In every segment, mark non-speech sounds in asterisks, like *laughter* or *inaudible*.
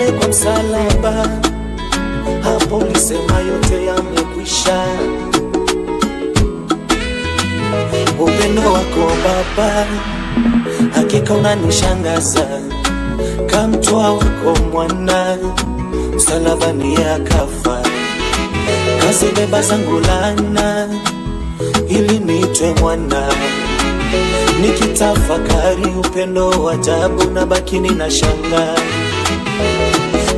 pale kwa msalaba, hapo ulisema yote yamekwisha. Upendo wako Baba, hakika unanishangaza, kamtoa wako mwana msalabani akafa, kazibeba zangu laana ili niitwe mwana. Nikitafakari upendo wa ajabu na bakini na shanga,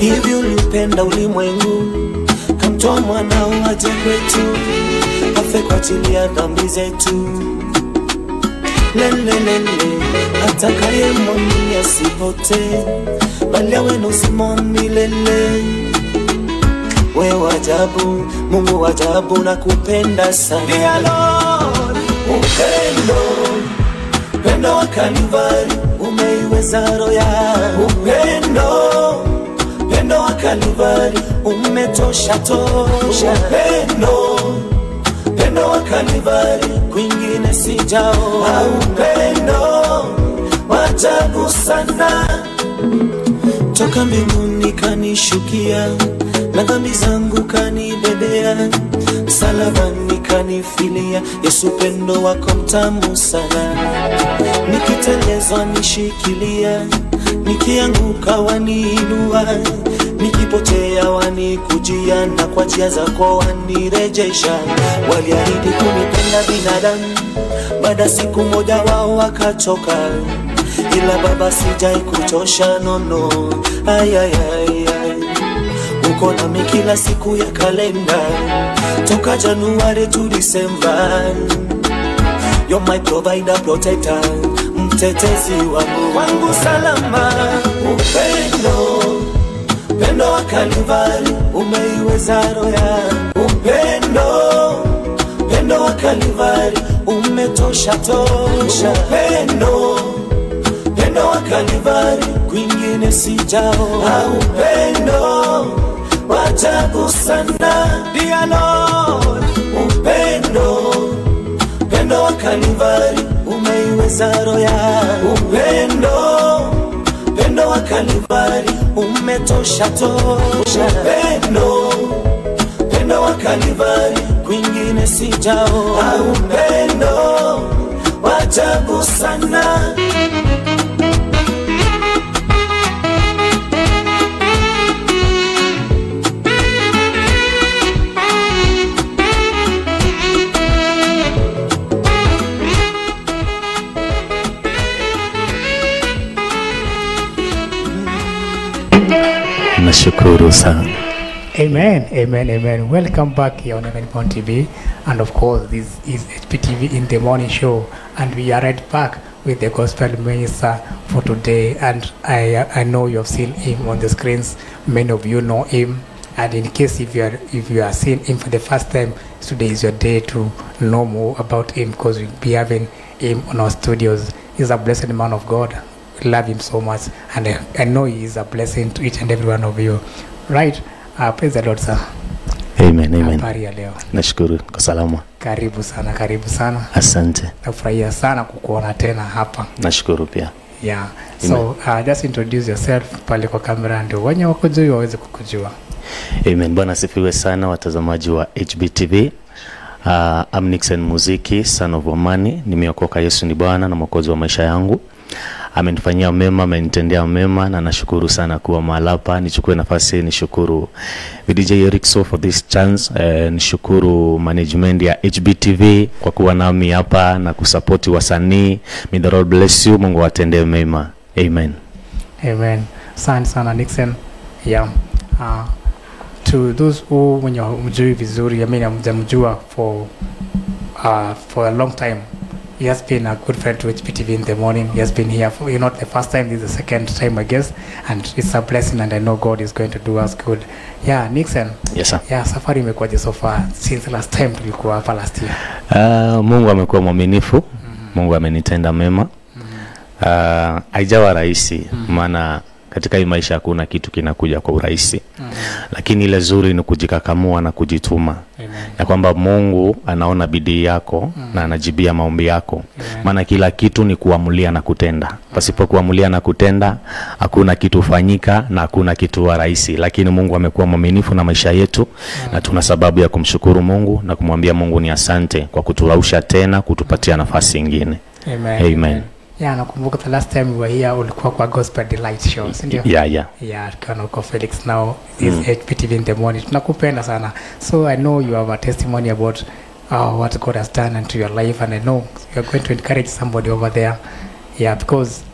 hivi ulipenda ulimwengu, kamtoa mwanao aje kwetu, afe kwa ajili ya dhambi zetu. Lelelele, atakaye mwamini asipotee, bali awe na uzima wa milele. We wajabu, Mungu wajabu, na kupenda sana. Lord, upendo upendo wa Kalivari umeiweza roho yangu. Upendo upendo wa Kalvari umetosha tosha. Upendo upendo wa Kalvari kwingine sijaona. Upendo wa ajabu sana toka mbinguni kanishukia, na dhambi zangu kanibebea, msalabani kanifilia. Yesu, pendo wako mtamu sana, nikitelezwa nishikilia, nikianguka waniinua, nikipotea wanikujia, na kwa njia zako wanirejesha. Waliahidi kunipenda binadamu, baada siku moja wao wakatoka, ila Baba sijai kutosha nono, ayayayay uko nami kila siku ya kalenda, toka Januari to Disemba. You're my provider, protector, mtetezi wangu. Wangu salama. Upendo, upendo wa Kalivari. Umeiweza roho yangu. Upendo, upendo wa Kalivari. Umetosha tosha. Upendo. Upendo wa Kalivari. Kwingine sijao Upendo. Wajabu sana, dialo Upendo. Upendo wa Kalivari umeiweza roya. Upendo pendo wa Kalivari umetosha tosha. Upendo pendo wa Kalivari kwingine sijao, Upendo wa ajabu sana. Amen, amen, amen. Welcome back here on Point TV. And of course, this is HPTV in the morning show. And we are right back with the gospel minister for today. And I I know you have seen him on the screens. Many of you know him. And in case if you are if you are seeing him for the first time, today is your day to know more about him because we'll be having him on our studios. He's a blessed man of God. Love him so much. And I, I know he is a blessing to each and every one of you. Right? Uh, praise the Lord, sir. Amen, amen. Habari ya leo. Nashukuru kwa salama. Karibu sana, karibu sana. Asante. Nafurahia sana kukuona tena hapa. Nashukuru pia. Yeah. amen. So uh, just introduce yourself pale kwa kamera ndio wenye wakujui waweze kukujua. Amen. Bwana asifiwe sana watazamaji wa HBTV. Uh, I'm Nixon Muziki, son of Omani. Nimeokoka, Yesu ni Bwana na mwokozi wa maisha yangu. Amenifanyia mema, amenitendea mema na nashukuru sana kuwa malapa. Nichukue nafasi nishukuru VDJ Ericso for this chance. Eh, nishukuru management ya HBTV kwa kuwa nami hapa na kusapoti wasanii. May the Lord bless you. Mungu awatendee mema. Amen. Amen. Asante sana Nixon. Yeah. Uh, to those who wenye mjui vizuri, I mean amjamjua for uh, for a long time. He has been a good friend to HPTV in the morning. He has been here for you know the first time, this is the second time I guess, and it's a blessing and I know God is going to do us good. Yeah, Nixon. Yes, sir. Yeah, safari imekuwaje so far since last time tulikuwa hapa last year? Uh, Mungu amekuwa mwaminifu. Mungu amenitenda mema. Uh, haijawa rahisi maana katika hii maisha hakuna kitu kinakuja kwa urahisi. Lakini ile zuri ni kujikakamua na kujituma. Amen. ya kwamba mungu anaona bidii yako na anajibia maombi yako. Maana kila kitu ni kuamulia na kutenda. Pasipo kuamulia na kutenda hakuna kitu hufanyika na hakuna kitu wa rahisi. Lakini mungu amekuwa mwaminifu na maisha yetu na tuna sababu ya kumshukuru mungu na kumwambia mungu ni asante kwa kuturausha tena kutupatia nafasi ingine Amen. Amen. Yeah, nakumbuka the last time we were here ulikuwa kwa Gospel Delight show, si ndio? yeah, yeah. Yeah, tukiwa na uko Felix now is HPTV in the morning. Tunakupenda sana. So I know you have a testimony about uh, what God has done into your life and I know you are going to encourage somebody over there. Yeah, because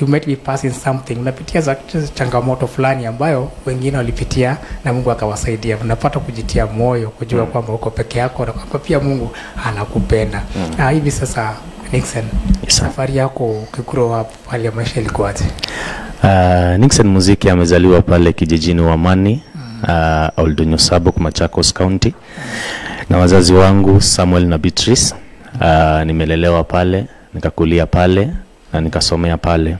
you might be passing something unapitia za changamoto fulani ambayo wengine walipitia na mungu akawasaidia unapata kujitia moyo kujua kwamba uko peke yako na kwamba pia mungu anakupenda mm. hivi sasa nixon Yes, safari yako ukigrow up hali ya maisha ilikuwaje Uh, Nixon Muziki amezaliwa pale kijijini Wamani uh, Oldonyo Sabo Machakos County. Na wazazi wangu Samuel na Beatrice. Uh, nimelelewa pale nikakulia pale na nikasomea pale.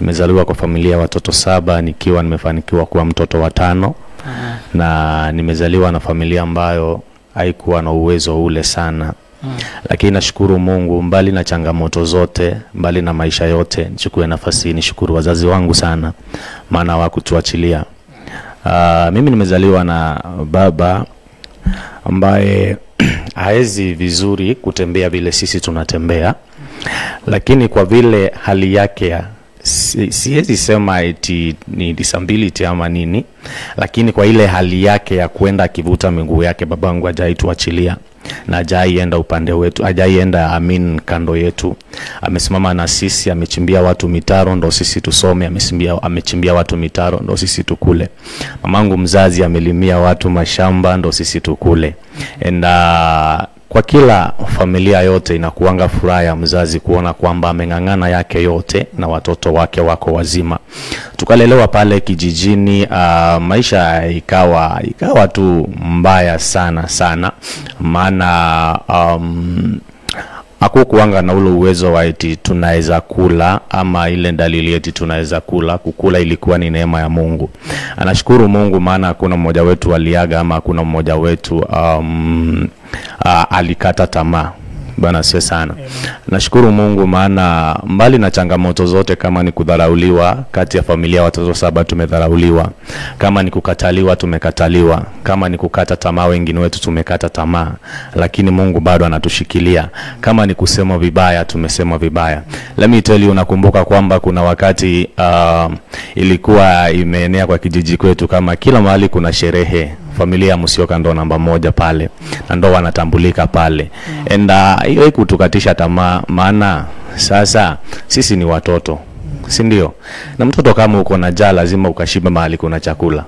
Nimezaliwa kwa familia ya watoto saba nikiwa nimefanikiwa kuwa mtoto wa tano. Na nimezaliwa na familia ambayo haikuwa na uwezo ule sana lakini nashukuru Mungu, mbali na changamoto zote, mbali na maisha yote, nichukue nafasi nishukuru wazazi wangu sana, maana hawakutuachilia. Uh, mimi nimezaliwa na baba ambaye *clears throat* haezi vizuri kutembea vile sisi tunatembea, lakini kwa vile hali yake ya si- siwezi sema eti ni disability ama nini, lakini kwa ile hali yake ya kwenda akivuta miguu yake, babangu hajaituachilia na ajaienda upande wetu, ajaienda amin kando yetu. Amesimama na sisi, amechimbia watu mitaro ndo sisi tusome, amechimbia, amechimbia watu mitaro ndo sisi tukule. Mamangu mzazi amelimia watu mashamba ndo sisi tukule. And uh, kwa kila familia yote inakuanga furaha ya mzazi kuona kwamba ameng'ang'ana yake yote na watoto wake wako wazima. Tukalelewa pale kijijini, uh, maisha ikawa ikawa tu mbaya sana sana, maana um, hakukuanga na ule uwezo wa eti tunaweza kula ama ile dalili eti tunaweza kula. Kukula ilikuwa ni neema ya Mungu. Anashukuru Mungu maana hakuna mmoja wetu aliaga ama hakuna mmoja wetu um, uh, alikata tamaa. Bwana asiwe sana. Nashukuru Mungu maana mbali na changamoto zote, kama ni kudharauliwa, kati ya familia watoto saba tumedharauliwa, kama ni kukataliwa, tumekataliwa, kama ni kukata tamaa, wengine wetu tumekata tamaa, lakini Mungu bado anatushikilia. Kama ni kusema vibaya, tumesema vibaya. Let me tell you, unakumbuka kwamba kuna wakati uh, ilikuwa imeenea kwa kijiji kwetu, kama kila mahali kuna sherehe familia Musyoka ndo namba moja pale na ndo wanatambulika pale mm. and hiyo uh, hiyo haikutukatisha tamaa, maana sasa sisi ni watoto, si ndio? Na mtoto kama uko na njaa lazima ukashibe mahali kuna chakula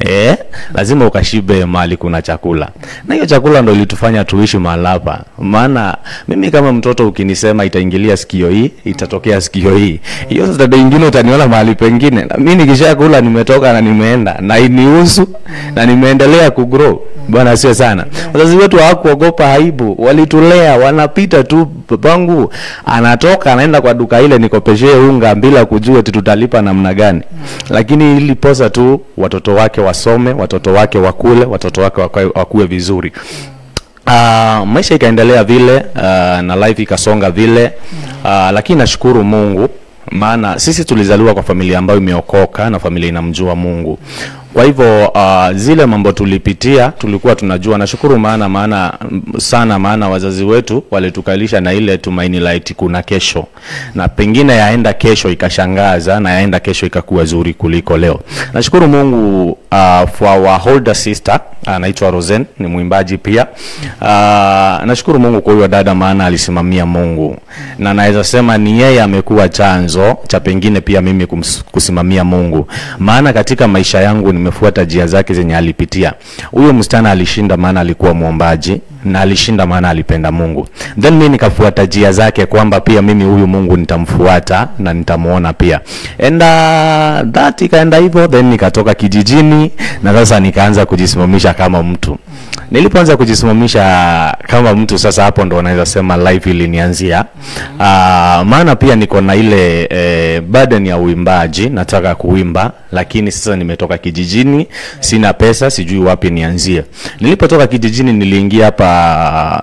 eh, lazima ukashibe mali kuna chakula, na hiyo chakula ndo ilitufanya tuishi malapa. Maana mimi kama mtoto ukinisema itaingilia sikio hii, itatokea sikio hii, hiyo Saturday ingine utaniona mahali pengine, na mimi nikishakula nimetoka na nimeenda na inihusu na nimeendelea kugrow. Bwana asiwe sana. Wazazi wetu hawakuogopa aibu, walitulea, wanapita tu. Babangu anatoka anaenda kwa duka ile nikopeshee unga bila kujua tutalipa namna gani, lakini ili posa tu watoto wake wasome, watoto wake wakule, watoto wake wakue vizuri. Uh, maisha ikaendelea vile uh, na life ikasonga vile uh, lakini nashukuru Mungu maana sisi tulizaliwa kwa familia ambayo imeokoka na familia inamjua Mungu. Kwa hivyo uh, zile mambo tulipitia tulikuwa tunajua. Nashukuru maana maana sana maana wazazi wetu walitukalisha na ile tumaini light, kuna kesho, na pengine yaenda kesho ikashangaza na yaenda kesho ikakuwa zuri kuliko leo. Nashukuru Mungu uh, for our older sister anaitwa Rosen, ni mwimbaji pia. Uh, nashukuru Mungu kwa huyo dada, maana alisimamia Mungu na naweza sema ni yeye amekuwa chanzo cha pengine pia mimi kusimamia Mungu, maana katika maisha yangu nimefuata njia zake zenye alipitia. Huyo msichana alishinda, maana alikuwa mwombaji na alishinda maana alipenda mungu. Then mi nikafuata njia zake kwamba pia mimi huyu mungu nitamfuata na nitamuona pia. And uh, that ikaenda hivyo then nikatoka kijijini na sasa nikaanza kujisimamisha kama mtu. Nilipoanza kujisimamisha kama mtu sasa hapo ndo naweza sema life ilinianzia. Uh, maana pia niko na ile eh, burden ya uimbaji nataka kuimba lakini sasa nimetoka kijijini sina pesa sijui wapi nianzie. Nilipotoka kijijini niliingia hapa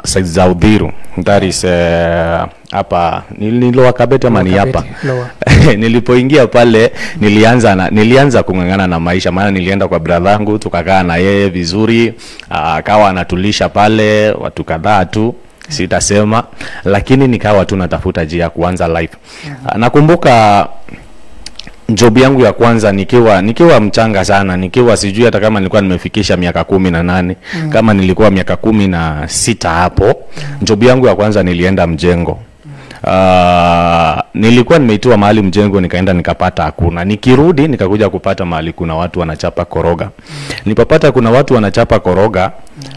side za udhiru that is eh, hapa uh, ni Lower Kabete ama ni hapa *laughs* nilipoingia pale nilianza na, nilianza kung'ang'ana na maisha. Maana nilienda kwa bradhangu tukakaa na yeye vizuri akawa akawa anatulisha pale watu kadhaa tu sitasema. Lakini nikawa tu natafuta njia ya kuanza life. Uh, nakumbuka job yangu ya kwanza nikiwa nikiwa mchanga sana nikiwa sijui hata kama nilikuwa nimefikisha miaka kumi na nane mm. kama nilikuwa miaka kumi na sita hapo mm. job yangu ya kwanza nilienda mjengo. Uh, nilikuwa nimeitiwa mahali mjengo nikaenda nikapata hakuna. Nikirudi nikakuja kupata mahali kuna watu wanachapa koroga. Nilipopata kuna watu wanachapa koroga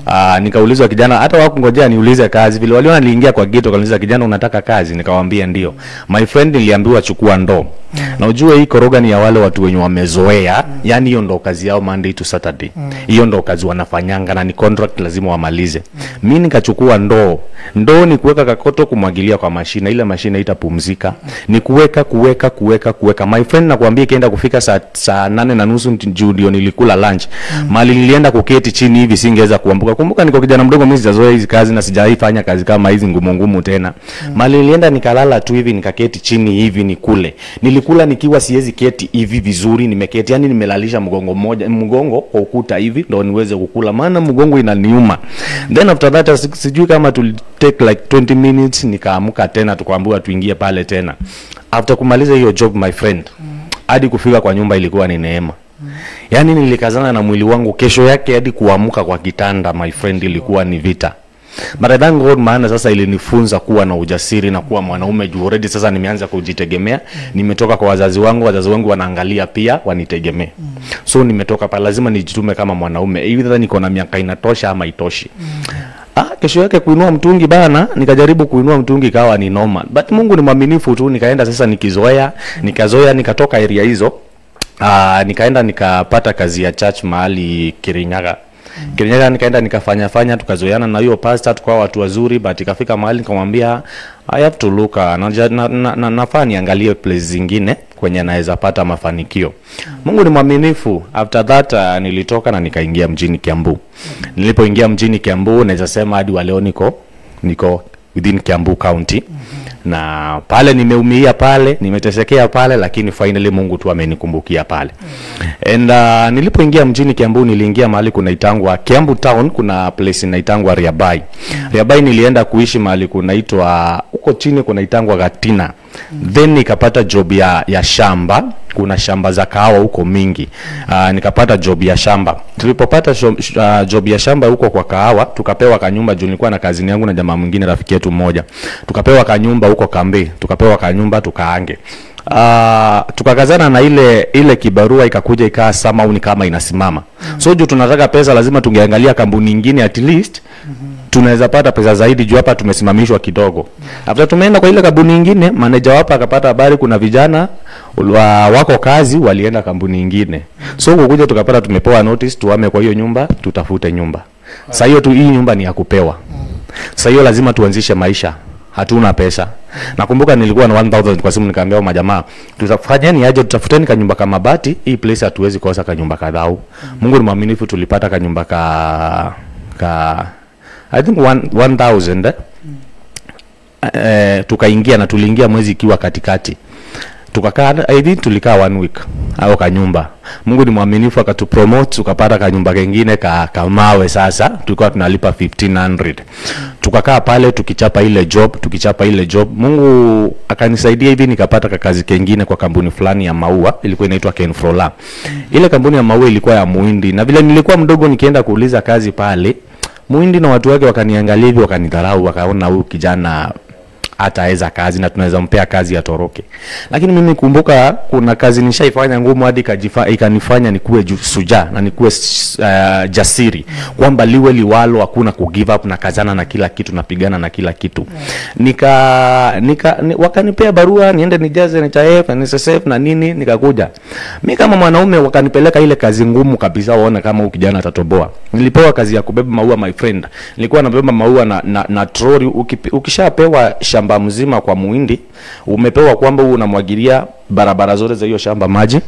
uh, nikaulizwa kijana hata wakungojea niulize kazi. Vile waliona niliingia kwa gito kaniuliza kijana unataka kazi? Nikamwambia ndio. My friend niliambiwa chukua ndoo. Na ujue hii koroga ni ya wale watu wenye wamezoea. Mm. yani hiyo ndo kazi yao Monday to Saturday. Hiyo mm. ndo kazi wanafanyanga na ni contract lazima wamalize. Mi nikachukua ndoo. Ndoo ni kuweka kakoto kumwagilia kwa mashine ile mashine itapumzika ni kuweka kuweka kuweka kuweka. My friend nakwambia ikienda kufika saa, saa nane na nusu juu ndio nilikula lunch. Mm. mali nilienda kuketi chini hivi singeweza kuambuka kumbuka niko kijana mdogo mimi sijazoea hizi kazi na sijaifanya fanya kazi kama hizi ngumu ngumu tena. Mali nilienda nikalala tu hivi nikaketi chini hivi nikule. Nilikula nikiwa siwezi keti hivi vizuri nimeketi yani nimelalisha mgongo mmoja mgongo kwa ukuta hivi ndo niweze kukula maana mgongo inaniuma. Then after that sijui kama tuli take like 20 minutes nikaamka tena tukaambiwa tuingie pale tena. After kumaliza hiyo job my friend hadi mm. kufika kwa nyumba ilikuwa ni neema yaani nilikazana na mwili wangu kesho yake hadi kuamka kwa kitanda my friend ilikuwa ni vita. But thank God maana sasa ilinifunza kuwa na ujasiri na kuwa mwanaume juu. Already sasa nimeanza kujitegemea. Nimetoka kwa wazazi wangu wazazi wangu wanaangalia pia wanitegemee. So nimetoka pale lazima nijitume kama mwanaume. Either niko na miaka inatosha ama itoshi Ah, kesho yake kuinua mtungi bana, nikajaribu kuinua mtungi kawa ni normal, but Mungu ni mwaminifu tu. Nikaenda sasa nikizoea, nikazoea, nikatoka area hizo ah, nikaenda nikapata kazi ya church mahali Kirinyaga. Kirinyaga nikaenda nikafanya fanya, tukazoeana na hiyo pastor, tukawa watu wazuri, but ikafika mahali nikamwambia I have to look na, na, na, na, nafaa niangalie place zingine kwenye naweza pata mafanikio. Mungu ni mwaminifu. After that uh, nilitoka na nikaingia mjini Kiambu. Nilipoingia mjini Kiambu naweza sema hadi wa leo niko niko within Kiambu County. Na pale nimeumia pale, nimetesekea pale lakini finally Mungu tu amenikumbukia pale. mm. And uh, nilipoingia mjini Kiambu niliingia mahali kunaitangwa Kiambu town kuna place inaitangwa Riabai. mm. Riabai nilienda kuishi mahali kunaitwa huko chini kunaitangwa Gatina. Then nikapata job ya, ya shamba. Kuna shamba za kahawa huko mingi. Uh, nikapata job ya shamba. Tulipopata uh, job ya shamba huko kwa kahawa tukapewa kanyumba juu nilikuwa na kazini yangu na jamaa mwingine rafiki yetu mmoja. Tukapewa kanyumba huko kambi tukapewa kanyumba tukaange Uh, tukakazana na ile ile kibarua ikakuja ikaa somehow ni kama inasimama. Mm -hmm. so juu tunataka pesa lazima tungeangalia kampuni nyingine at least. Mm -hmm. tunaweza pata pesa zaidi juu hapa tumesimamishwa kidogo. Mm -hmm. after tumeenda kwa ile kampuni nyingine manager wapo akapata habari kuna vijana wa, wako kazi walienda kampuni nyingine. So kukuja tukapata tumepewa notice tuame kwa hiyo nyumba tutafute nyumba. Sasa hiyo tu hii nyumba ni ya kupewa. Sasa hiyo lazima tuanzishe maisha. Hatuna pesa nakumbuka nilikuwa na 1000 kwa simu nikaambia hao majamaa tutafanyeni aje tutafuteni kanyumba kama bati hii place hatuwezi kosa kanyumba kadhau Mungu ni mwaminifu tulipata kanyumba ka ka I think 1000 eh? Mm. eh, tukaingia na tuliingia mwezi ikiwa katikati tukakaa I think tulikaa one week au kanyumba mungu ni mwaminifu akatupromote tukapata kanyumba kengine ka, kamawe sasa tulikuwa tunalipa 1500 tukakaa pale tukichapa ile job tukichapa ile job. Mungu akanisaidia hivi nikapata kakazi kengine kwa kampuni fulani ya maua ilikuwa inaitwa kenfrola ile kampuni ya maua ilikuwa ya muindi na vile nilikuwa mdogo nikienda kuuliza kazi pale muindi na watu wake wakaniangalia hivi wakanidharau wakaona huyu kijana hataweza kazi na tunaweza mpea kazi atoroke. Lakini mimi kumbuka kuna kazi nishaifanya ngumu hadi ikanifanya nikuwe shujaa na nikuwe uh, jasiri. Kwamba liwe liwalo hakuna ku give up na kazana na kila kitu napigana na kila kitu. Nika nika ni, wakanipea barua niende nijaze NHIF na NSSF na nini nikakuja. Mi kama mwanaume wakanipeleka ile kazi ngumu kabisa waone kama huyu kijana atatoboa. Nilipewa kazi ya kubeba maua my friend. Nilikuwa nabeba maua na, na, na troli ukishapewa shamba mzima kwa muhindi. Umepewa kwamba huu unamwagilia barabara zote za hiyo shamba maji.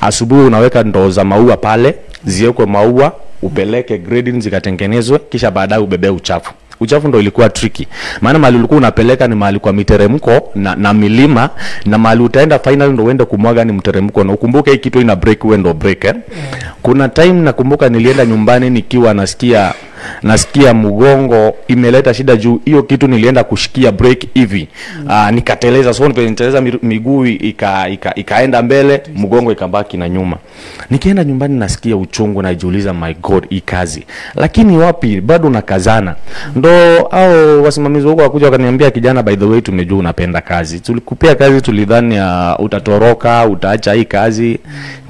Asubuhi unaweka ndoo za maua pale ziwekwe maua upeleke grading zikatengenezwe kisha baadaye ubebee uchafu. Uchafu ndo ilikuwa tricky. Maana mahali ulikuwa unapeleka ni mahali kwa miteremko na, na milima na mahali utaenda final ndo uende kumwaga ni mteremko. Na ukumbuke hii kitu ina break wewe ndo break eh? kuna time nakumbuka nilienda nyumbani nikiwa nasikia nasikia mgongo imeleta shida juu hiyo kitu nilienda kushikia break hivi. Mm. uh, nikateleza so niteleza miguu ika, ika, ikaenda mbele mgongo ikabaki na nyuma. Nikienda nyumbani nasikia uchungu najiuliza my god hii kazi. Lakini wapi? Bado nakazana. Ndo au wasimamizi huko wakuja wakaniambia kijana by the way tumejua unapenda kazi. Tulikupea kazi tulidhani uh, utatoroka utaacha hii kazi.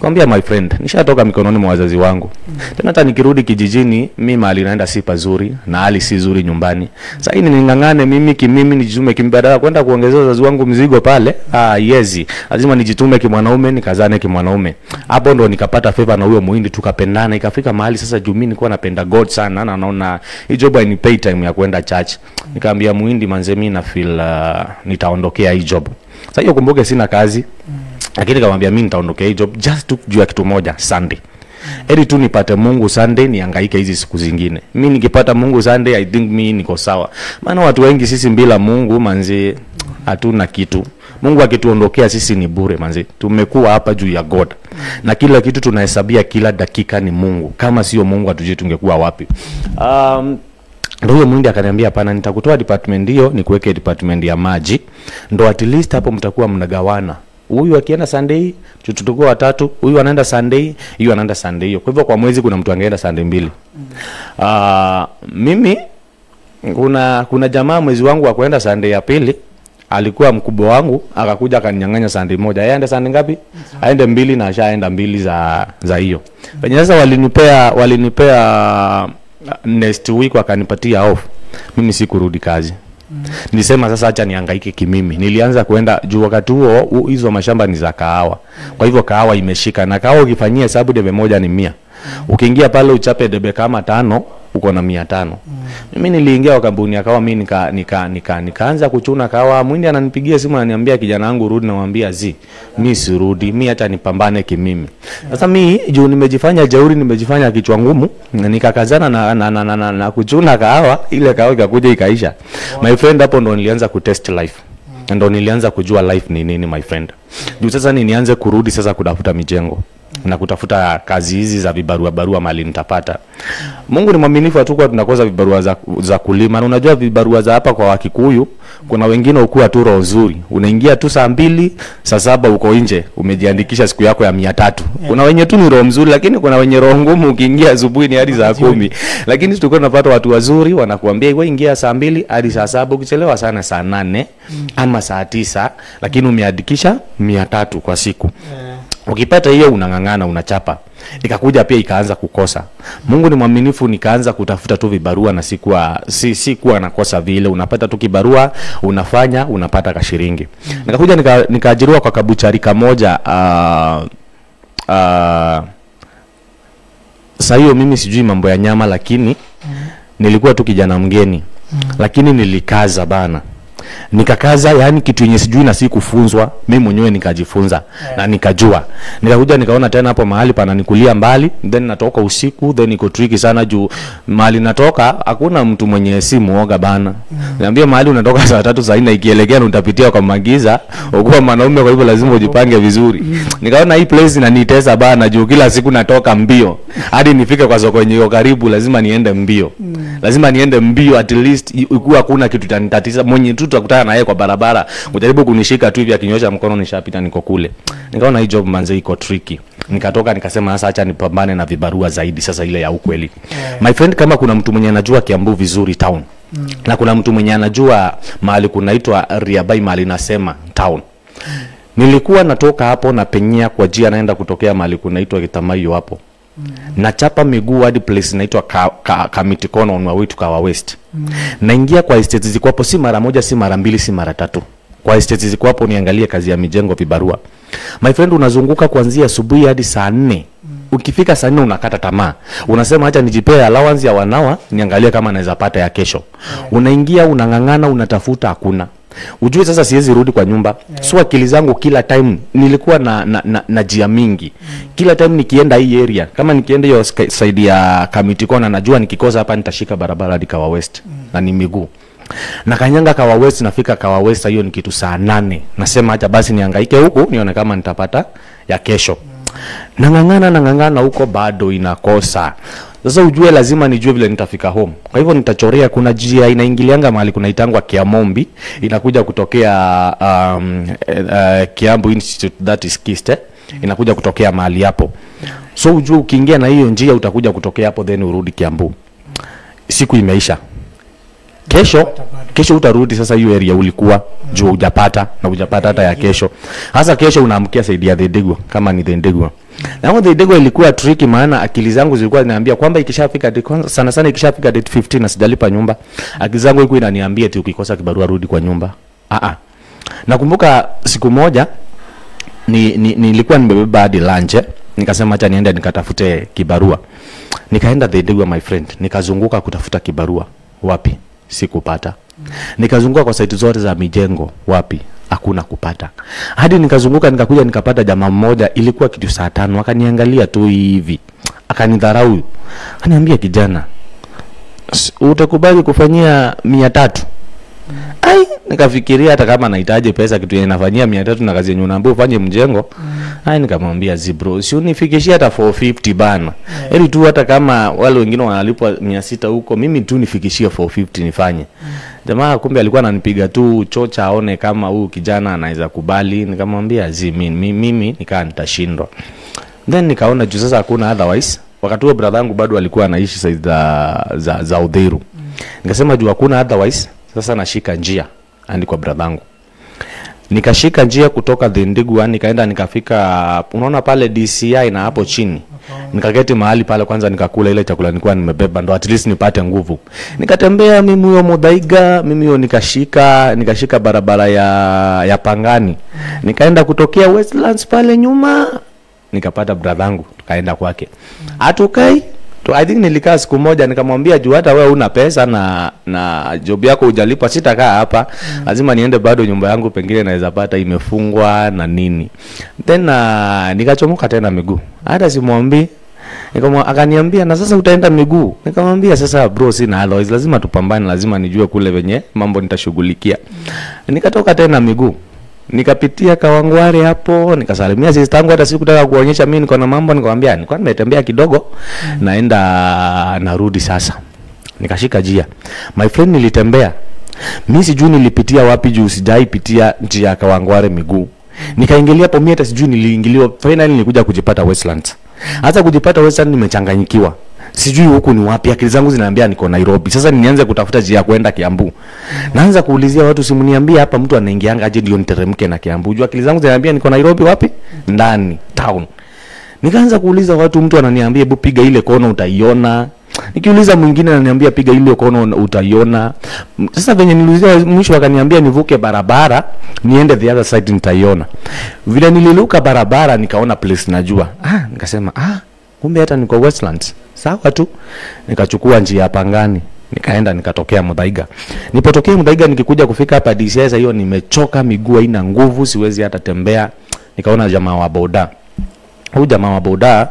Kwambia my friend nishatoka mikononi mwa wazazi wangu. Mm. tena hata nikirudi kijijini mi mahali naenda si pazuri na hali si zuri nyumbani. Sasa hii ningangane mimi kimimi nijitume kimbadala kwenda kuongezea wazazi wangu mzigo pale. Ah yezi. Lazima nijitume kimwanaume nikazane kimwanaume hapo ndo nikapata favor na huyo muhindi tukapendana. Ikafika mahali sasa juu mimi nilikuwa napenda god sana na naona hii job hainipay time ya kwenda church. Nikamwambia muhindi manze mimi na feel uh, nitaondokea hii job. Sasa hiyo kumbuke sina kazi. Lakini nikamwambia mimi nitaondokea hii job just tu juu ya kitu moja sunday heri tu nipate mungu sunday niangaike hizi siku zingine. Mi nikipata mungu sunday i think mi niko sawa. Maana watu wengi sisi bila mungu manzi hatuna kitu. Mungu akituondokea sisi ni bure manzi tumekuwa hapa juu ya god. Na kila kitu tunahesabia kila dakika ni mungu. Kama sio mungu hatujui tungekuwa wapi. Um, huyo mwindi akaniambia hapana nitakutoa department hiyo nikuweke department ya maji. Ndo at least hapo mtakuwa mnagawana huyu akienda sunday tu- tutakuwa watatu huyu anaenda sunday hiyo anaenda sunday hiyo. Kwa hivyo kwa mwezi kuna mtu angeenda sunday mbili. Mm. uh, mimi kuna kuna jamaa mwezi wangu wa kuenda sunday ya pili alikuwa mkubwa wangu akakuja akaninyang'anya sandi moja. Yeye aende sandi ngapi? Aende mbili na ashaenda mbili za za hiyo. Penye sasa walinipea walinipea uh, next week wakanipatia off. Mimi sikurudi kazi nilisema sasa acha niangaike kimimi. Nilianza kuenda juu wakati huo hizo mashamba ni za kahawa. Kwa hivyo kahawa imeshika. Na kahawa ukifanyia hesabu debe moja ni mia. Mm. ukiingia pale uchape debe kama tano uko na mia tano. Mm. mimi niliingia kwa kampuni ya kahawa mi nika, nika, nika, nikaanza kuchuna kawa. mwindi ananipigia simu ananiambia kijana wangu rudi namwambia zi mi sirudi mi hata nipambane kimimi. Sasa mi juu nimejifanya jeuri nimejifanya kichwa ngumu na nikakazana na, na, na, na, na, na kuchuna kahawa ile kahawa ikakuja ikaisha. My friend hapo ndo nilianza kutest life. Ndo nilianza kujua life ni nini my friend. Juu sasa ni nianze kurudi sasa kutafuta mijengo na kutafuta kazi hizi za vibarua barua mali nitapata. Mungu ni mwaminifu hatukuwa tunakosa vibarua za, za kulima. Na unajua vibarua za hapa kwa wakikuyu kuna wengine ukuwa tu roho nzuri. Unaingia tu saa mbili saa saba uko nje umejiandikisha siku yako ya mia tatu. Kuna wenye tu ni roho mzuri lakini kuna wenye roho ngumu ukiingia asubuhi ni hadi saa kumi. Lakini tulikuwa tunapata watu wazuri wanakuambia iwe ingia saa mbili hadi saa saba ukichelewa sana saa nane ama saa tisa lakini umeandikisha mia tatu kwa siku ukipata hiyo unang'ang'ana unachapa. Ikakuja pia ikaanza kukosa. Mungu ni mwaminifu nikaanza kutafuta tu vibarua na sikuwa si, si kuwa nakosa vile. Unapata tu kibarua unafanya unapata kashiringi nikakuja nika- nikaajiriwa kwa kabuchari kamoja uh, uh, saa hiyo mimi sijui mambo ya nyama lakini nilikuwa tu kijana mgeni. Lakini nilikaza bana nikakaza yani kitu yenye sijui na si kufunzwa mi mwenyewe nikajifunza yeah. na nikajua. Nikakuja nikaona tena hapo mahali pananikulia mbali then natoka usiku then iko triki sana juu mahali natoka hakuna mtu mwenye si muoga bana. Mm. niambia mahali unatoka saa tatu saa nne ikielekea utapitia kwa magiza. Ukuwa mwanaume kwa hivyo lazima ujipange vizuri. Nikaona hii place inanitesa bana juu kila siku natoka mbio. Hadi nifike kwa soko yenye karibu lazima niende mbio. Mm. lazima niende mbio at least ikuwa hakuna kitu itanitatiza. Mwenye tu tutakutana yeye kwa barabara ujaribu kunishika tu hivi akinyosha mkono nishapita niko kule. Nikaona hii job manze iko tricky. Nikatoka nikasema sasa acha nipambane na vibarua zaidi sasa ile ya ukweli. My friend kama kuna mtu mwenye anajua kiambu vizuri town na kuna mtu mwenye anajua mahali kunaitwa Riabai mahali nasema town. Nilikuwa natoka hapo na penyea kwa jia naenda kutokea mahali kunaitwa Kitamayo hapo nachapa miguu hadi place inaitwa ka, ka, Corner on my way to Kawa West. Naingia kwa estate ziko hapo si mara moja si mara mbili si mara tatu. Kwa estate ziko hapo niangalie kazi ya mijengo vibarua. My friend unazunguka kuanzia asubuhi hadi saa nne. Ukifika saa nne unakata tamaa. Unasema hacha nijipee allowance ya wanawa niangalie kama naweza pata ya kesho. Unaingia unang'ang'ana unatafuta hakuna ujue sasa siwezi rudi kwa nyumba yeah. so akili zangu kila time nilikuwa na, na, na, na jia mingi mm. kila time nikienda hii area kama nikienda hiyo saidi ya Kamiti kona najua nikikosa hapa nitashika barabara hadi Kawa West mm. na ni miguu na kanyanga Kawa West nafika Kawa West hiyo ni kitu saa nane nasema acha basi nihangaike huku nione kama nitapata ya kesho mm. nang'ang'ana nang'ang'ana huko bado inakosa sasa ujue lazima nijue vile nitafika home. Kwa hivyo nitachorea kuna njia inaingilianga mahali kunaitangwa kiamombi inakuja kutokea um, uh, kiambu institute that is kiste inakuja kutokea mahali hapo. So ujue ukiingia na hiyo njia utakuja kutokea hapo then urudi kiambu. Siku imeisha. Kesho kesho utarudi sasa hiyo area ulikuwa juu hujapata na hujapata hata ya kesho. Hasa kesho unaamkia saidia the Thedegwa kama ni the na hapo idego ilikuwa tricky maana akili zangu zilikuwa zinaniambia kwamba ikishafika sana sana ikishafika date 15 na sijalipa nyumba akili zangu ilikuwa inaniambia eti ukikosa kibarua rudi kwa nyumba. Ah ah nakumbuka siku moja ni, ni, nilikuwa nimebeba hadi lunch eh. nikasema acha niende nikatafute kibarua. Nikaenda Thedegwa my friend nikazunguka kutafuta kibarua. Wapi? Sikupata. Nikazunguka kwa saiti zote za mijengo. Wapi hakuna kupata. Hadi nikazunguka nikakuja nikapata jamaa mmoja ilikuwa kitu saa tano akaniangalia tu hivi akanidharau. Akaniambia kijana utakubali kufanyia mia tatu ai nikafikiria hata kama nahitaji pesa kitu yenye nafanyia mia tatu na kazi yenye unaambia ufanye mjengo. Ai nikamwambia zibro si unifikishie hata 450 bana ili tu hata kama wale wengine wanalipwa mia sita huko mimi tu nifikishie 450 nifanye. Mm. jamaa kumbe alikuwa ananipiga tu chocha aone kama huyu kijana anaweza kubali. Nikamwambia zi mimi, mimi nikaa nitashindwa. Then nikaona juu sasa hakuna otherwise. Wakati huo brother yangu bado alikuwa anaishi side za za, za mm. nikasema juu hakuna otherwise sasa nashika njia ani kwa bradhangu nikashika njia kutoka Thindigua nikaenda nikafika unaona pale DCI na hapo chini. Nikaketi mahali pale kwanza nikakula ile chakula nilikuwa nimebeba ndo at least nipate nguvu. Nikatembea mimi huyo Mudhaiga mimi huyo nikashika nikashika barabara ya ya Pangani. Nikaenda kutokea Westlands pale nyuma nikapata bradhangu tukaenda kwake. Hatukai tu I think nilikaa siku moja nikamwambia juu hata wewe una pesa na na job yako hujalipa sitakaa hapa. Mm. lazima niende bado nyumba yangu pengine naweza pata imefungwa na nini. Then uh, nikachomoka tena miguu. Hata simwambii. Nikamwa, akaniambia na sasa utaenda miguu? Nikamwambia sasa bro sina otherwise lazima tupambane lazima nijue kule venye mambo nitashughulikia. Nikatoka tena miguu nikapitia Kawangware hapo nikasalimia sister yangu hata sikutaka kuonyesha mimi niko na mambo nikamwambia nilikuwa nimetembea kidogo? Naenda narudi sasa. Nikashika jia, my friend nilitembea. Mi sijui nilipitia wapi juu sijai pitia njia ya Kawangware miguu. Nikaingilia hapo mi hata sijui niliingiliwa finally nilikuja kujipata Westlands. Hata kujipata Westlands nimechanganyikiwa. Sijui huku ni wapi akili zangu zinaambia niko Nairobi. Sasa nianze kutafuta njia ya kuenda Kiambu naanza kuulizia watu simniambie hapa mtu anaingianga aje ndio niteremke na Kiambu? Jua akili zangu zinaambia niko Nairobi wapi? Ndani town. Nikaanza kuuliza watu mtu ananiambia hebu piga ile kona utaiona. Nikiuliza mwingine ananiambia piga ile kona utaiona. Sasa venye niliulizia mwisho akaniambia nivuke barabara niende the other side nitaiona. Vile nililuka barabara nikaona place najua. Ah nikasema ah kumbe hata niko Westlands. Sawa tu. Nikachukua njia ya Pangani nikaenda nikatokea Mudhaiga Nipotokea Mudhaiga nikikuja kufika hapa DCI hiyo nimechoka miguu haina nguvu siwezi hata tembea. Nikaona jamaa wa boda. Huyu jamaa wa boda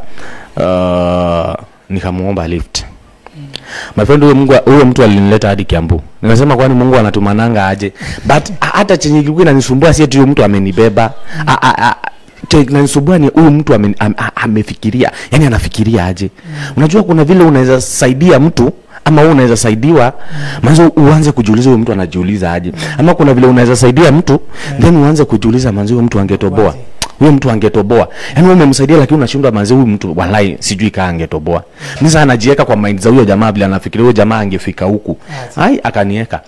uh, nikamuomba lift. My friend huyo Mungu huyo mtu alinileta hadi Kiambu. Nikasema kwani Mungu anatumananga aje? But hata chenye kilikuwa inanisumbua si eti huyo mtu amenibeba. A- a- a- ni huyu mtu ame, am, amefikiria. Yani anafikiria aje? Unajua kuna vile unaweza saidia mtu ama wewe unaweza saidiwa? Manzo uanze kujiuliza huyo mtu anajiuliza aje? Ama kuna vile unaweza saidia mtu then uanze kujiuliza manzo huyo mtu angetoboa huyo mtu angetoboa. Yaani wewe umemsaidia lakini unashindwa manzi huyu mtu walai sijui kaa angetoboa. Mimi anajiweka kwa mind za huyo jamaa vile anafikiria huyo jamaa angefika huku. Ai akanieka.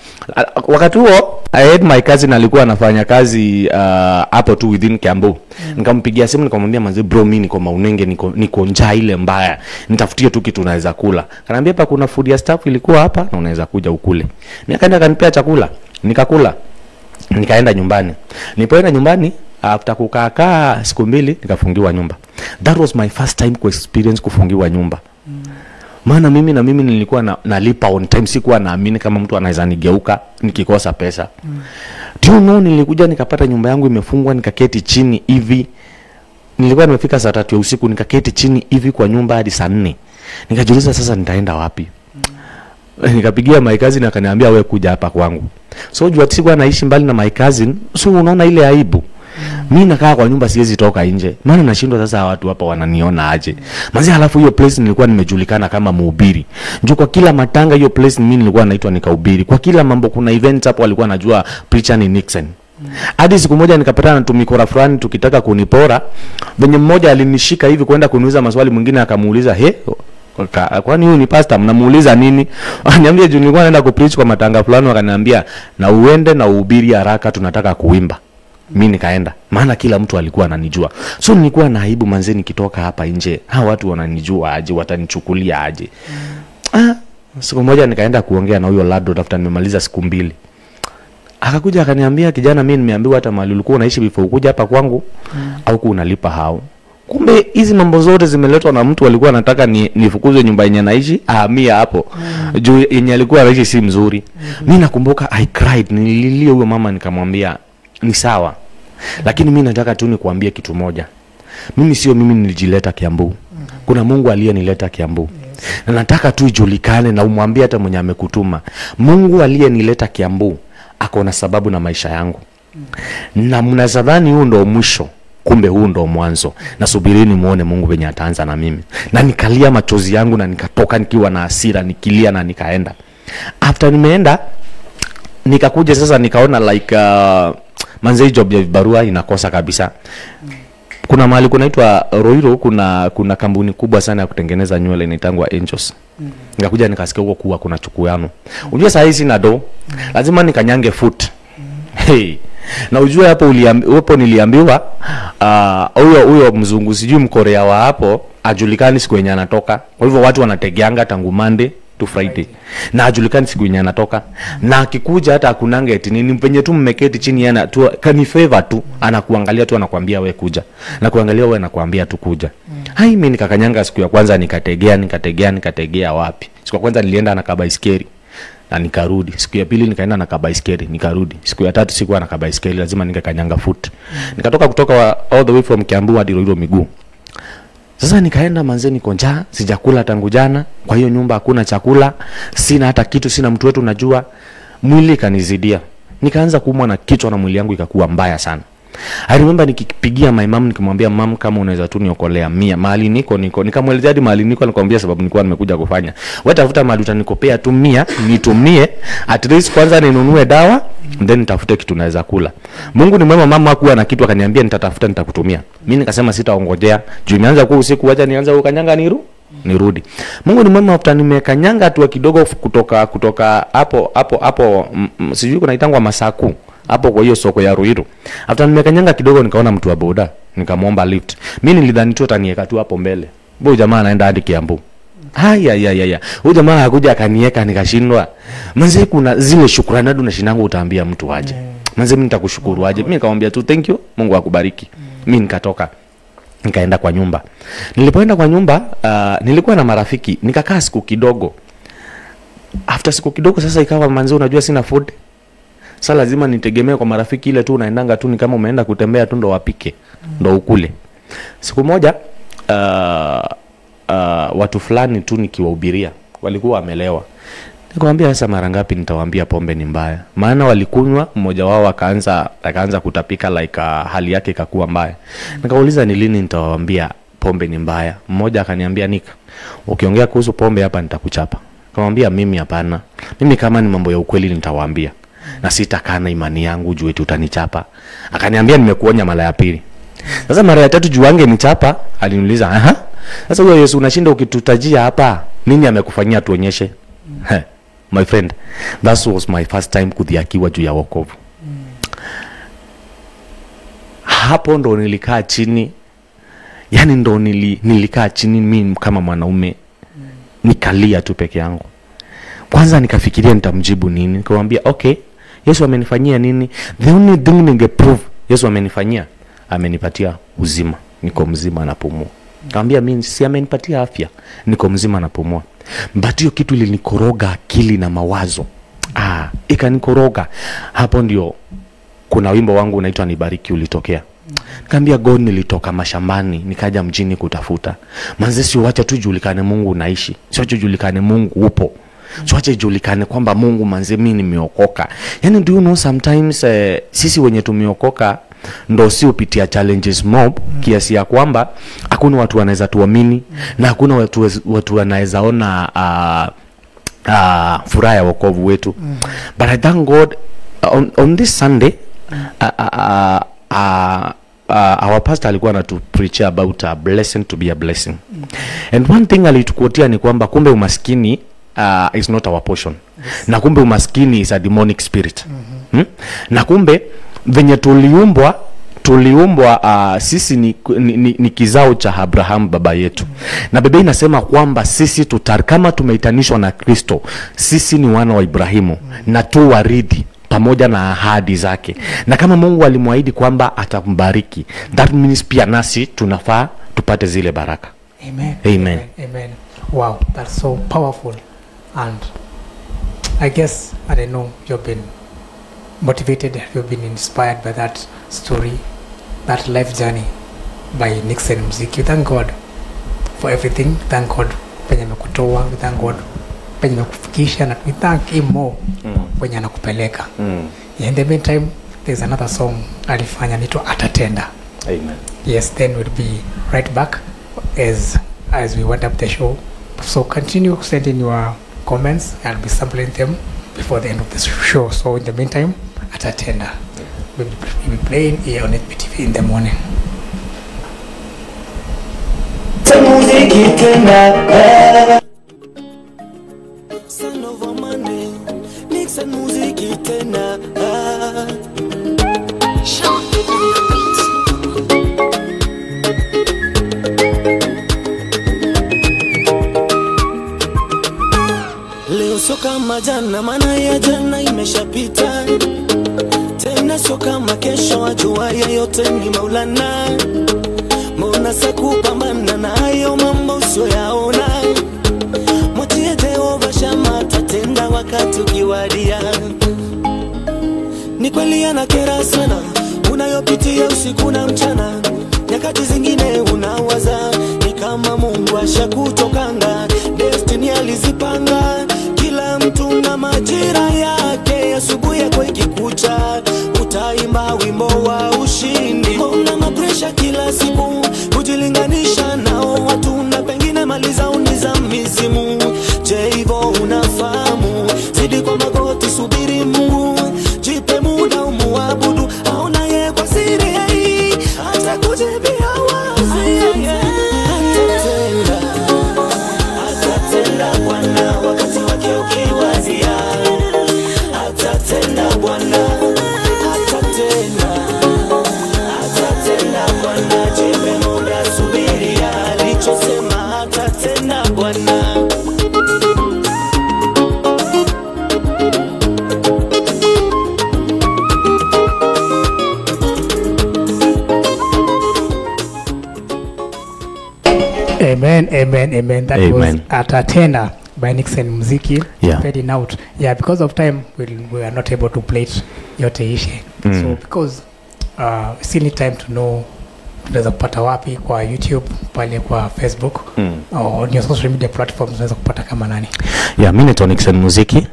Wakati huo I had my cousin alikuwa anafanya kazi hapo uh, tu within Kiambu. Nikampigia simu nikamwambia manzi bro mimi niko maunenge niko niko njaa ile mbaya. Nitafutie tu kitu naweza kula. Kanaambia hapa kuna food ya staff ilikuwa hapa na unaweza kuja ukule. Mimi akaenda akanipea chakula. Nikakula. Nikaenda nyumbani. Nilipoenda nyumbani after kukaakaa siku mbili nikafungiwa nyumba. That was my first time ku experience kufungiwa nyumba. Maana mimi na mimi nilikuwa na, nalipa on time sikuwa naamini kama mtu anaweza nigeuka nikikosa pesa. Mm. do you know nilikuja nikapata nyumba yangu imefungwa nikaketi chini hivi. Nilikuwa nimefika saa tatu ya usiku nikaketi chini hivi kwa nyumba hadi saa nne. Nikajiuliza sasa nitaenda wapi? Mm. nikapigia my cousin akaniambia we kuja hapa kwangu. So juu sikuwa naishi mbali na my cousin so unaona ile aibu mi nakaa kwa nyumba siwezi toka nje. Maana nashindwa sasa watu hapa wananiona aje. Mazi halafu hiyo place nilikuwa nimejulikana kama mhubiri juu kwa kila matanga hiyo place mi nilikuwa naitwa nikahubiri kwa kila mambo kuna event hapo walikuwa najua preacher ni Nixon. Hadi siku moja nikapatana na tumikora fulani tukitaka kunipora venye mmoja alinishika hivi kwenda kuniuliza maswali mwingine akamuuliza he kwani huyu ni pastor? Mnamuuliza nini? *laughs* Niambia juu nilikuwa naenda kupreach kwa matanga fulani. Wakaniambia na uende na uhubiri haraka tunataka kuimba mi nikaenda. Maana kila mtu alikuwa ananijua. So nilikuwa na aibu manze nikitoka hapa nje. Hawa watu wananijua aje? Watanichukulia aje? Ah, siku moja nikaenda kuongea na huyo lado tafuta nimemaliza siku mbili. Akakuja akaniambia kijana mi nimeambiwa hata mali ulikuwa unaishi before ukuja hapa kwangu mm. au unalipa hao. Kumbe hizi mambo zote zimeletwa na mtu alikuwa anataka ni, nifukuzwe nyumba yenye naishi. Ahamia hapo. Mm. juu yenye alikuwa anaishi si mzuri. Mm-hmm. mi nakumbuka i cried. Nililia huyo mama nikamwambia ni sawa. Lakini mi nataka tu nikuambie kitu moja. Mimi sio mimi nilijileta kiambu. Kuna mungu aliyenileta kiambu. Na nataka tu ijulikane na umwambie hata mwenye amekutuma. Mungu aliyenileta kiambu ako na sababu na maisha yangu. Na mnazadhani huu ndo mwisho. Kumbe huu ndo mwanzo. Nasubirini muone mungu venye ataanza na mimi. Na nikalia machozi yangu na nikatoka nikiwa na hasira nikilia na nikaenda. After nimeenda nikakuja sasa nikaona like uh, manze hii job ya barua inakosa kabisa kuna mahali kunaitwa roiro kuna kuna kampuni kubwa sana ya kutengeneza nywele inaitangwa angels mm. nikakuja nikasikia huko kuwa kuna chukuano unajua saa hizi na do lazima nikanyange foot mm. hey. na ujue hapo hapo niliambiwa ah, huyo uh, huyo mzungu sijui mkorea wa hapo ajulikani siku yenye anatoka kwa hivyo watu wanategeanga tangu monday to friday. Na ajulikani siku yenye anatoka. Na akikuja hata akunanga eti nini mpenye tu mmeketi chini yana tu kani favor tu anakuangalia tu anakuambia we kuja. Na kuangalia wewe, anakuambia tu kuja. Hai mimi nikakanyanga siku ya kwanza nikategea nikategea nikategea wapi? Siku ya kwanza nilienda na kabaiskeli na nikarudi. Siku ya pili nikaenda na kabaiskeli nikarudi. Siku ya tatu sikuwa na kabaiskeli lazima nikakanyanga foot. Nikatoka kutoka all the way from kiambu hadi roiro miguu sasa nikaenda manze niko njaa sijakula tangu jana kwa hiyo nyumba hakuna chakula sina hata kitu sina mtu wetu najua mwili ikanizidia. Nikaanza kuumwa na kichwa na mwili yangu ikakuwa mbaya sana I remember nikipigia my mom nikimwambia mam kama unaweza tu niokolea mia mahali niko niko. Nikamwelezea hadi mahali niko nikamwambia sababu nilikuwa nimekuja kufanya. Wewe tafuta mahali utanikopea tu mia nitumie at least kwanza ninunue dawa then nitafute kitu naweza kula. Mungu ni mwema mama hakuwa na kitu akaniambia nitatafuta nitakutumia. Mimi nikasema sitaongojea. Juu imeanza kuwa usiku acha nianze ukanyanga niru nirudi. Mungu ni mwema after nimekanyanga hatua kidogo kutoka kutoka hapo hapo hapo mm, mm, sijui kunaitangwa masaku hapo kwa hiyo soko ya Ruiru. After nimekanyanga kidogo nikaona mtu wa boda, nikamwomba lift. Mimi nilidhani tu ataniweka tu hapo mbele. Bo jamaa anaenda hadi Kiambu. Haya ya ya ya. Huyo jamaa hakuja akaniweka nikashindwa. Manze kuna zile shukrani hadi unashindangu utaambia mtu aje. Manze mimi nitakushukuru aje. Mimi nikamwambia tu thank you, Mungu akubariki. Mimi nikatoka nikaenda kwa nyumba. Nilipoenda kwa nyumba uh, nilikuwa na marafiki, nikakaa siku kidogo. After siku kidogo sasa ikawa manze unajua sina food sa lazima nitegemee kwa marafiki ile tu unaendanga tu ni kama umeenda kutembea tu ndo wapike ndo ukule. Siku moja uh, uh, watu fulani tu nikiwahubiria walikuwa wamelewa. Nikamwambia sasa mara ngapi nitawaambia pombe ni mbaya? Maana walikunywa mmoja wao akaanza akaanza kutapika like uh, hali yake ikakuwa mbaya. Nikauliza ni lini nitawaambia pombe ni mbaya? Mmoja akaniambia nika ukiongea kuhusu pombe hapa nitakuchapa. Kamwambia mimi hapana. Mimi kama ni mambo ya ukweli nitawaambia na sitakaa na imani yangu juu eti utanichapa. Akaniambia nimekuonya mara ya pili. Sasa mara ya tatu juu angenichapa aliniuliza aha. Sasa huyo yesu unashinda ukitutajia hapa nini amekufanyia tuonyeshe? Mm. my friend that was my first time kudhiakiwa juu ya wokovu. Mm. hapo ndo nilikaa chini. Yani ndo nili, nilikaa chini mi kama mwanaume. Mm. nikalia tu peke yangu. Kwanza nikafikiria nitamjibu nini? Nikamwambia okay yesu amenifanyia nini? The only thing ningeprove yesu amenifanyia amenipatia uzima. Niko mzima napumua. Kaambia mi si amenipatia afya. Niko mzima napumua. But hiyo kitu ilinikoroga akili na mawazo. Ah, ikanikoroga. Hapo ndio kuna wimbo wangu unaitwa nibariki ulitokea. Nikaambia god nilitoka mashambani nikaja mjini kutafuta. Manze siwacha tujulikane mungu unaishi siwacha julikane mungu upo siwache julikane kwamba mungu manze mi nimeokoka yani do you know sometimes eh, sisi wenye tumeokoka ndo si upitia challenges mob mm. kiasi ya kwamba hakuna watu wanaweza tuamini mm. na hakuna watu, watu wanaweza ona uh, uh, furaha ya wokovu wetu mm. but i thank god on, on this sunday mm. uh, uh, uh, uh, our pastor alikuwa anatupreach about a blessing to be a blessing mm. and one thing alitukuotia ni kwamba kumbe umaskini uh, is not our portion yes. na kumbe umaskini is a demonic spirit mm-hmm. hmm? na kumbe venye tuliumbwa tuliumbwa uh, sisi ni, ni, ni, ni kizao cha abraham baba yetu mm-hmm. na bebe inasema kwamba sisi tutar, kama tumeitanishwa na kristo sisi ni wana wa ibrahimu mm-hmm. na tu waridhi pamoja na ahadi zake mm -hmm. na kama mungu alimwahidi kwamba atambariki mm -hmm. that means pia nasi tunafaa tupate zile baraka amen, Amen. Amen. Amen. Wow, that's so powerful. And I guess, I don't know, you've been motivated, you've been inspired by that story, that life journey by Nixon Mziki. We thank God for everything. Thank God penye amekutoa. We thank God penye amekufikisha na we thank him more penye anakupeleka. mm. In the meantime, there's another song alifanya nitwa Atatenda. Amen. Yes, then we'll be right back as as we wind up the show. So continue sending your comments. I'll be sampling them before the end of the show. So in the meantime, at a tender, we'll be playing here on HBTV in the morning. muziki tena jana, maana ya jana imeshapita. Tena sio kama kesho, ajua yote ni Maulana. Mbona sakupambana na hayo mambo usiyoyaona? Mwachie Jehova shama, tatenda wakati ukiwadia. Ni kweli anakera sana unayopitia usiku na mchana, nyakati zingine unawaza ni kama Mungu ashakutokanga, destiny alizipanga, majira yake. Asubuhi yako ikikucha, utaimba wimbo wa ushindi. Mbona mapresha kila siku amen. That Amen. was Atatenda by Nixon Muziki. Yeah. Fading out. Yeah, because of time, we'll, we are not able to play it yote ishe. Mm. So because uh, we still need time to know tunaweza kupata wapi? Kwa youtube pale kwa facebook Mm. or ni social media platforms unaweza kupata kama nani. Yeah, mi naitwa Nixon Muziki.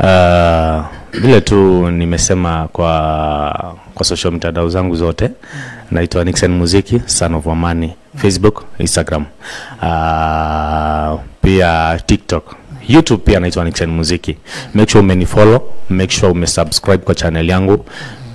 Uh, vile tu nimesema kwa kwa social mitandao zangu zote naitwa Nixon Muziki son of Wamani. Facebook Instagram. Uh, pia TikTok. YouTube pia naitwa Nixon Muziki. Make sure umenifollow make sure umesubscribe kwa channel yangu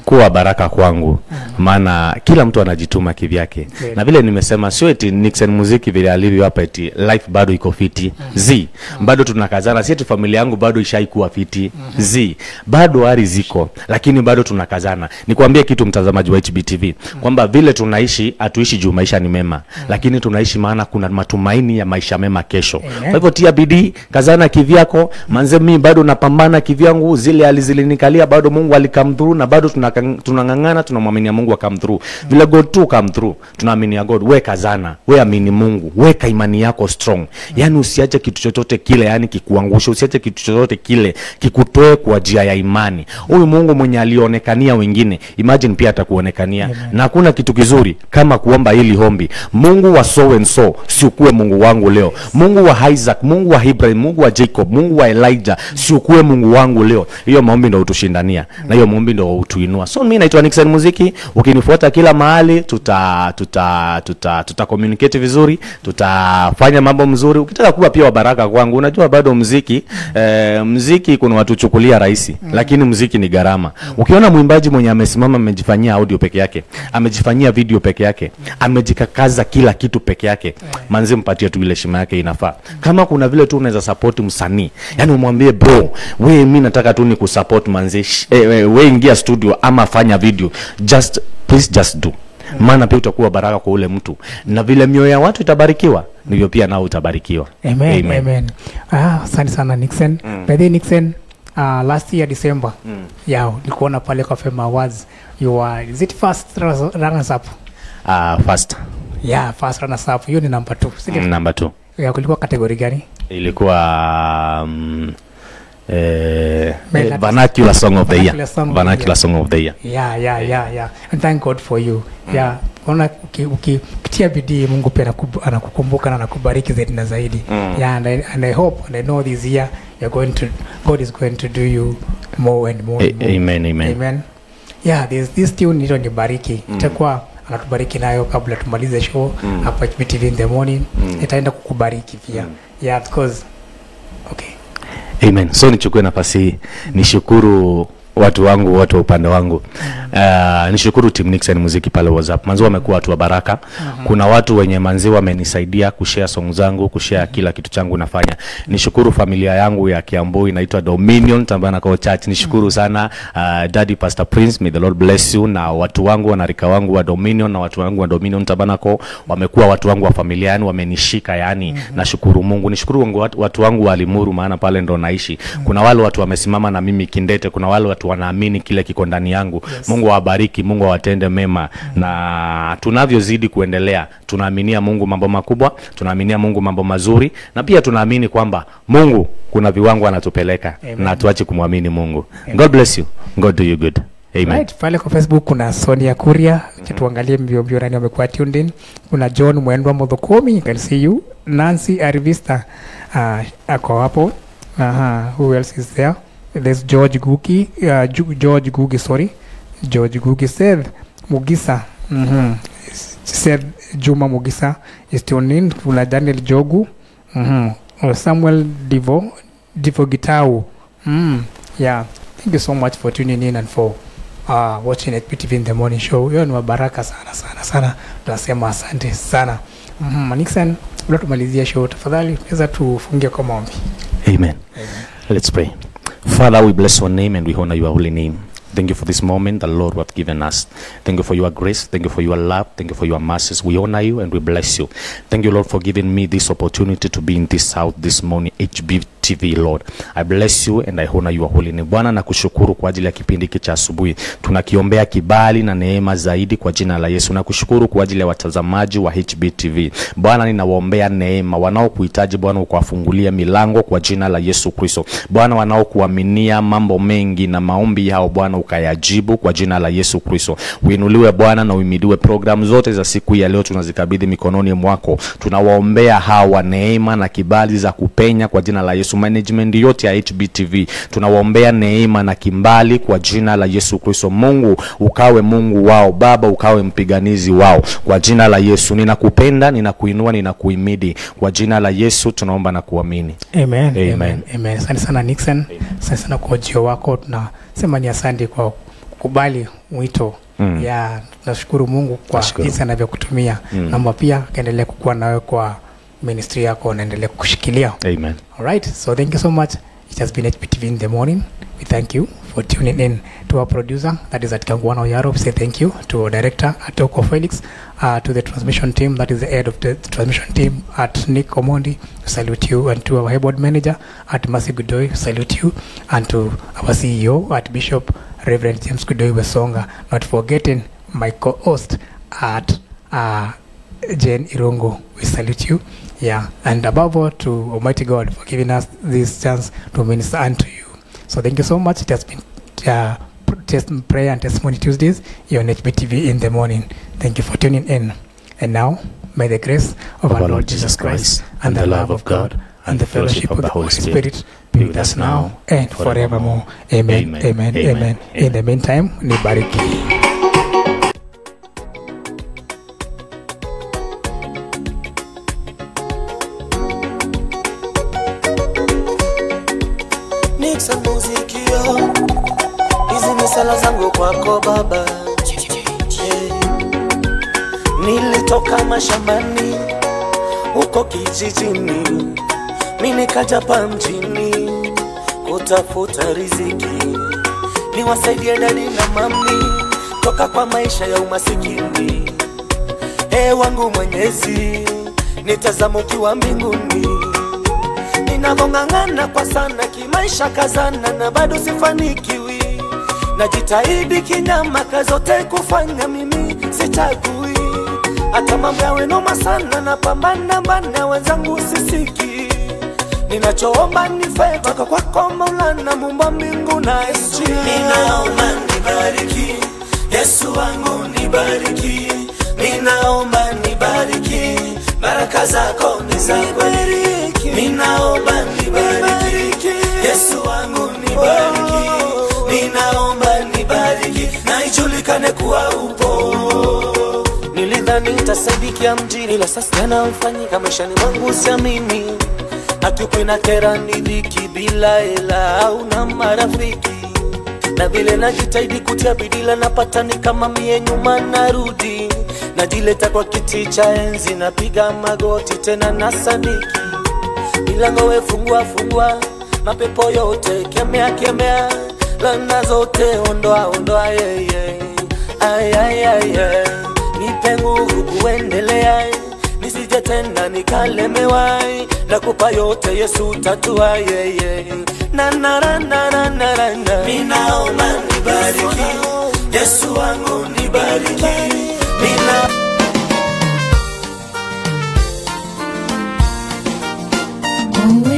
kuwa baraka kwangu. Maana kila mtu anajituma kivyake. Okay. na vile nimesema sio eti Nixon muziki vile alivyo hapa eti life bado iko fiti. Z bado tunakazana. Si eti familia yangu bado ishaikuwa fiti. Z bado ari ziko lakini bado tunakazana. Nikwambie kitu mtazamaji wa HBTV kwamba vile tunaishi hatuishi juu maisha ni mema. Lakini tunaishi maana kuna matumaini ya maisha mema kesho. Kwa hivyo tia bidii kazana kivyako. Manze mimi bado napambana kivyangu. Zile alizilinikalia bado mungu alikamdhuru na bado tunaka- tunang'ang'ana tunamwaminia mungu akam through. Mm. vile god tu come through tunaaminia god. We kazana we amini mungu. Weka imani yako strong. Mm. yani usiache kitu chochote kile yani kikuangusha usiache kitu chochote kile kikutoe kwa njia ya imani. Huyu mungu mwenye alionekania wengine imagine pia atakuonekania. Na hakuna kitu kizuri kama kuomba hili hombi mungu wa so and so siukuwe mungu wangu leo. Mungu wa isaac mungu wa ibrahim mungu wa jacob mungu wa elijah siukuwe mungu wangu leo. Hiyo maombi ndo utushindania na hiyo maombi ndo utuinua so mi naitwa nixon muziki. Ukinifuata kila mahali tuta tuta tuta tuta communicate vizuri tutafanya mambo mzuri. Ukitaka kuwa pia wabaraka kwangu unajua bado mziki eh, mziki kuna watu chukulia rahisi lakini mziki ni gharama. Ukiona mwimbaji mwenye amesimama amejifanyia audio peke yake amejifanyia video peke yake amejikakaza kila kitu peke yake manzi mpatie tu ile heshima yake inafaa. Kama kuna vile tu unaweza support msanii yani umwambie bro we mi nataka tu ni kusupport manzi eh, we, we ingia studio ama fanya video just please just do maana pia utakuwa baraka kwa ule mtu na vile mioyo ya watu itabarikiwa ndivyo pia nao utabarikiwa Amen, amen. amen. Ah, asante sana Nixon. Mm. By Nixon, uh, last year December, mm. yao nilikuona pale kwa Fema Awards. You were, is it first runners up up? uh, first Yeah, first runners up. Hiyo ni number 2. Si mm, number 2 ya kulikuwa kategori gani? ilikuwa um, artist. vernacular song of the year Vernacular song of the vernacular year. song of the year Yeah, yeah, yeah, yeah. And thank God for you. Yeah. Ona uki- uki- ukitia bidii Mungu pia anakukumbuka na anakubariki zaidi na zaidi. Yeah, and I, and I hope and I know this year you're going to God is going to do you more and more. And more. amen amen Amen. Yeah, this this tune nito nibariki. Itakuwa anatubariki nayo kabla tumalize show hapa HBTV in the morning. Itaenda kukubariki pia. Yeah, because. Amen. So nichukue nafasi hii. Nishukuru watu wangu wote wa upande wangu. Uh, nishukuru team Nixon muziki pale WhatsApp. Manzi wamekuwa watu wa baraka. Kuna watu wenye manzi wamenisaidia kushare song zangu kushare kila kitu changu nafanya. Nishukuru familia yangu ya Kiambu inaitwa Dominion Tabernacle Church. Nishukuru sana uh, daddy Pastor Prince may the Lord bless you. Na watu wangu wanarika wangu wa Dominion na watu wangu wa Dominion Tabernacle wamekuwa watu wangu wa familia yani wamenishika yani. Nashukuru Mungu. Nishukuru watu, watu wangu wa Limuru maana pale ndo naishi. Kuna wale watu wamesimama na mimi kindete kuna wale watu wanaamini kile kiko ndani yangu Yes. Mungu awabariki Mungu awatende mema mm. na tunavyozidi kuendelea tunaaminia Mungu mambo makubwa tunaaminia Mungu mambo mazuri na pia tunaamini kwamba Mungu kuna viwango anatupeleka Amen. na tuache kumwamini Mungu Amen. God bless you God do you good Amen Right, pale kwa Facebook kuna Sonia Kuria, mm tuangalie mbio mbio nani wamekuwa tuned in. Kuna John Mwendwa Modhokomi, you can see you. Nancy Arivista uh, ako hapo. Aha, uh -huh. who else is there? There's George Guki, uh, George Gugi, sorry. George Gugi said Mugisa. Mm -hmm. Said Juma Mugisa is tuned in. Kuna Daniel Jogu. mm-hmm. or Samuel Divo Divo Gitau. Mm. Yeah. Thank you so much for tuning in and for uh, watching at PTV in the morning show. Hiyo ni wabaraka sana sana sana, tunasema asante sana. Mm-hmm. Nixon, bila tumalizia show, tafadhali unaweza tufungie kwa maombi. Amen. Let's pray. Father, we bless your name and we honor your holy name. Thank you for this moment the Lord have given us. Thank you for your grace. Thank you for your love. Thank you for your mercies. We honor you and we bless you. Thank you, Lord, for giving me this opportunity to be in this house this morning, HB TV, Lord. I bless you and I honor your holy name. Bwana nakushukuru kwa ajili ya kipindi hiki cha asubuhi. Tunakiombea kibali na neema zaidi kwa jina la Yesu. Nakushukuru kwa ajili ya watazamaji wa HB TV. Bwana ninawaombea neema wanaokuhitaji Bwana ukawafungulia milango kwa jina la Yesu Kristo. Bwana wanaokuaminia mambo mengi na maombi yao Bwana ukayajibu kwa jina la Yesu Kristo. Uinuliwe Bwana na uimidiwe. Programu zote za siku ya leo tunazikabidhi mikononi mwako. Tunawaombea hawa neema na kibali za kupenya kwa jina la Yesu. Management yote ya HBTV tunawaombea neema na kimbali kwa jina la Yesu Kristo. Mungu ukawe Mungu wao, Baba ukawe mpiganizi wao kwa jina la Yesu. Ninakupenda, ninakuinua, ninakuimidi kwa jina la Yesu tunaomba na kuamini. Amen. Amen. Amen. Amen. Asante sana Nixon. Asante sana kwa ujio wako. Tunasema ni asante kwa kukubali mwito Mm. ya nashukuru mungu kwa jinsi anavyokutumia Mm. naomba pia kaendelea kukuwa nawe kwa ministry yako naendelea kukushikilia Amen. All right. So thank you so much. It has been HPTV in the morning. We thank you for tuning in to our producer, that is at Kangwana Oyaro. Say thank you to our director, Atoko Felix, uh, to the transmission team, that is the head of the transmission team at Nick Omondi. Salute you, and to our headboard manager at Godoy, we salute you, and to our CEO at Bishop Reverend James Godoy Wesonga, not forgetting my co-host at uh, Jane Irongo, we salute you. Yeah, and above all, to Almighty God for giving us this chance to minister unto you. So thank you so much. It has been uh, test, prayer and testimony Tuesdays here on HBTV in the morning. Thank you for tuning in. And now, may the grace of our Lord Jesus Christ and and the love of God and the fellowship of the Holy Spirit be with us now and forevermore. Amen. Amen. Amen. Amen. Amen. In the meantime, nibariki. Mashambani huko kijijini, mi nikaja pa mjini kutafuta riziki, niwasaidie dadi na mami toka kwa maisha ya umasikini. E wangu Mwenyezi, nitazama ukiwa mbinguni. Ninavong'ang'ana kwa sana kimaisha kazana na bado sifanikiwi. Najitahidi kinyama kazote kufanya mimi sichagui hata mambo yawe noma sana na pambana mbana wenzangu sisiki ninachoomba ni feva toka kwako maulana mumba mbingu na nchi. Ninaomba nibariki yesu wangu nibariki. Ninaomba nibariki baraka zako ni za kweli. Ninaomba nibariki yesu wangu nibariki. Ninaomba nibariki na ijulikane kuwa upo nilidhani ya mjini? La sasa yanayofanyika maishani mwangu siamini na inakera ni dhiki bila hela au na marafiki. Na vile najitahidi kutia bidila napata ni kama mie nyuma narudi. Najileta kwa kiti cha enzi napiga magoti tena na saniki. Milango wefungua fungua mapepo yote kemea kemea. Lana zote ondoa ondoa yeye ayayaya nipe nguvu kuendelea nisije tena nikalemewa nakupa yote yesu tatua yeye nanararanarana minaomba nibariki. Yesu wangu nibariki. Mina Always